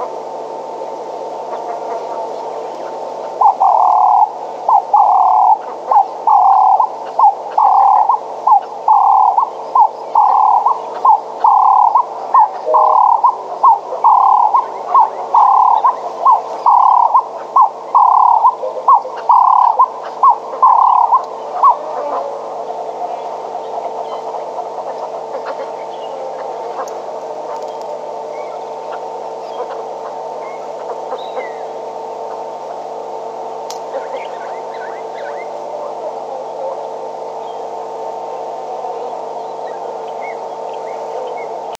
Oh,